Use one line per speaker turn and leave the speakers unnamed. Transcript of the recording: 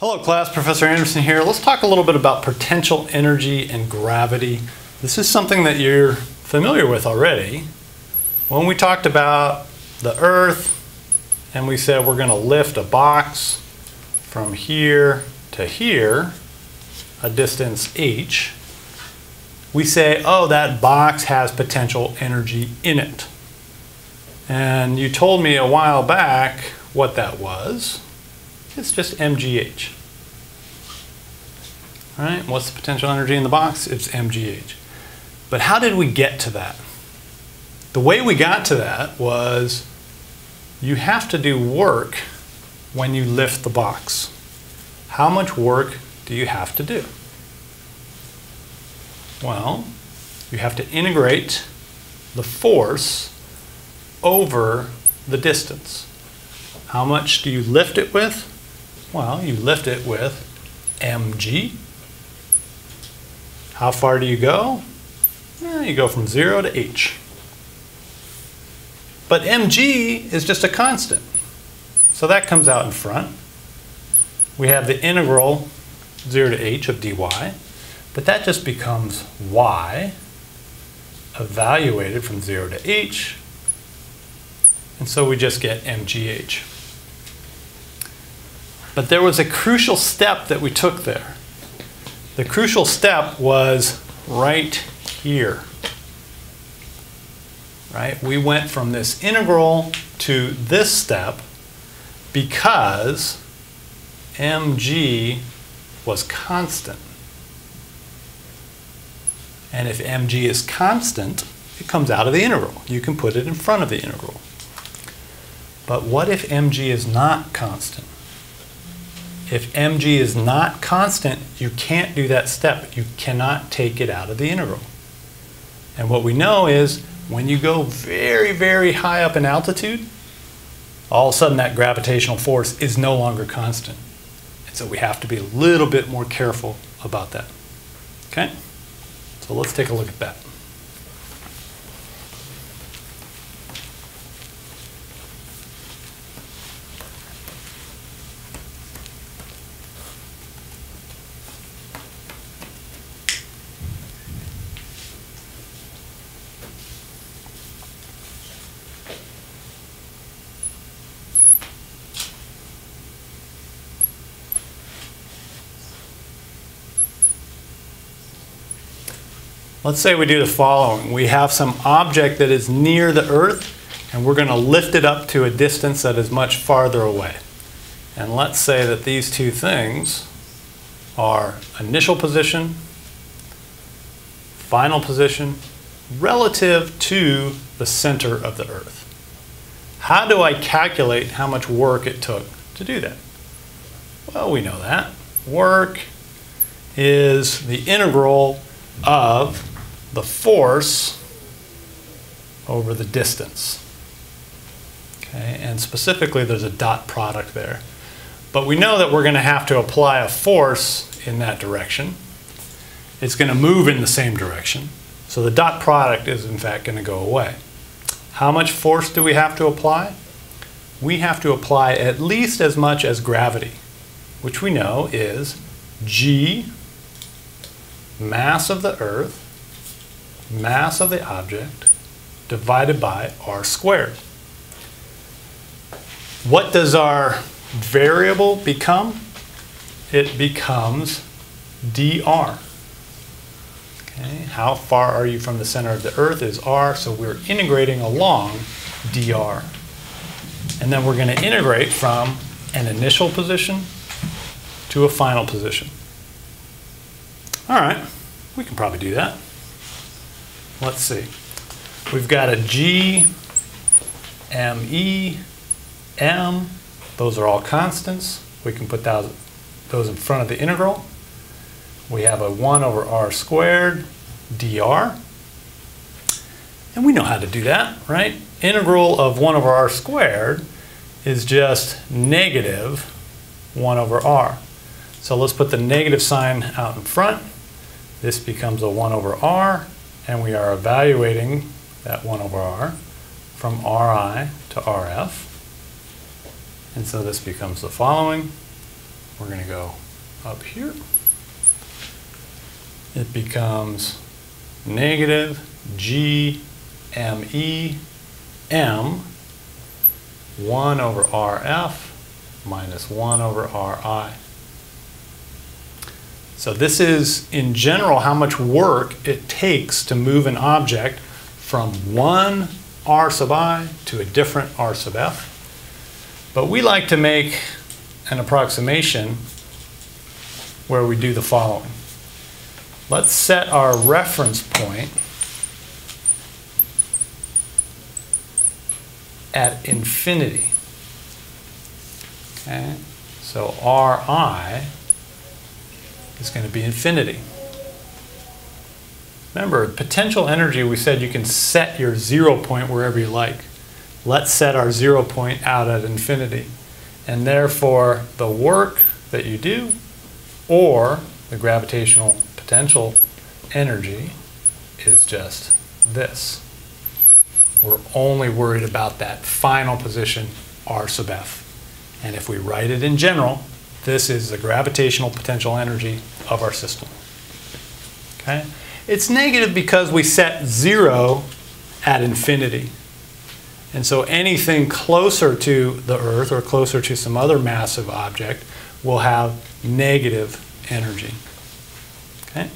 Hello class, Professor Anderson here. Let's talk a little bit about potential energy and gravity. This is something that you're familiar with already. When we talked about the Earth and we said we're going to lift a box from here to here, a distance h, we say, oh, that box has potential energy in it. And you told me a while back what that was. It's just MGH. All right, what's the potential energy in the box? It's MGH. But how did we get to that? The way we got to that was you have to do work when you lift the box. How much work do you have to do? Well, you have to integrate the force over the distance. How much do you lift it with? Well, you lift it with mg. How far do you go? Eh, you go from 0 to h. But mg is just a constant. So that comes out in front. We have the integral 0 to h of dy, but that just becomes y evaluated from 0 to h, and so we just get mgh. But there was a crucial step that we took there. The crucial step was right here. Right? We went from this integral to this step because mg was constant. And if mg is constant, it comes out of the integral. You can put it in front of the integral. But what if mg is not constant? If mg is not constant, you can't do that step. You cannot take it out of the integral. And what we know is when you go very, very high up in altitude, all of a sudden that gravitational force is no longer constant. And so we have to be a little bit more careful about that. Okay? So let's take a look at that. Let's say we do the following. We have some object that is near the Earth, and we're going to lift it up to a distance that is much farther away. And let's say that these two things are initial position, final position, relative to the center of the Earth. How do I calculate how much work it took to do that? Well, we know that. Work is the integral of the force over the distance. Okay, and specifically there's a dot product there. But we know that we're going to have to apply a force in that direction. It's going to move in the same direction. So the dot product is in fact going to go away. How much force do we have to apply? We have to apply at least as much as gravity, which we know is g, mass of the Earth, mass of the object divided by r squared. What does our variable become? It becomes dr. Okay, how far are you from the center of the earth is r, so we're integrating along dr. And then we're going to integrate from an initial position to a final position. All right, we can probably do that. Let's see. We've got a G, M, E, M. Those are all constants. We can put those, those in front of the integral. We have a 1 over r squared dr. And we know how to do that, right? Integral of 1 over r squared is just negative 1 over r. So let's put the negative sign out in front. This becomes a 1 over r and we are evaluating that 1 over r from Ri to Rf. And so this becomes the following. we're going to go up here. It becomes negative G M E M 1 over RF minus 1 over Ri. So this is, in general, how much work it takes to move an object from one R sub i to a different R sub f. But we like to make an approximation where we do the following. Let's set our reference point at infinity. Okay, so Ri is going to be infinity. Remember, potential energy, we said you can set your zero point wherever you like. Let's set our zero point out at infinity. And therefore, the work that you do or the gravitational potential energy is just this. We're only worried about that final position, r sub f. And if we write it in general, this is the gravitational potential energy of our system. Okay? It's negative because we set zero at infinity. And so anything closer to the Earth or closer to some other massive object will have negative energy. Okay?